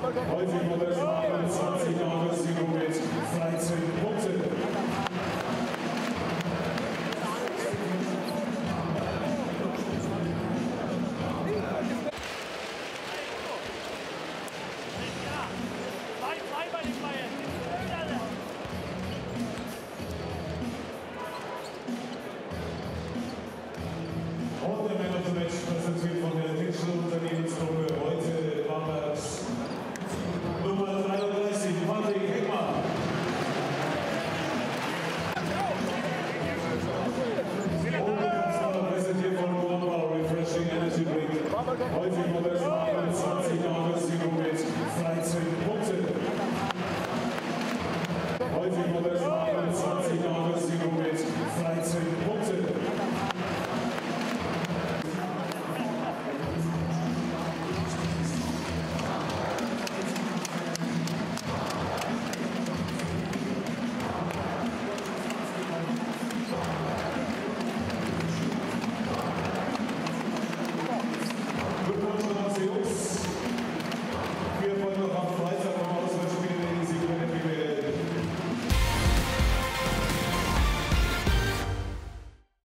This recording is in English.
Penalty Heute